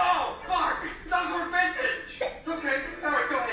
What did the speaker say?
Oh, fuck! Those were vintage! It's okay. Alright, go ahead.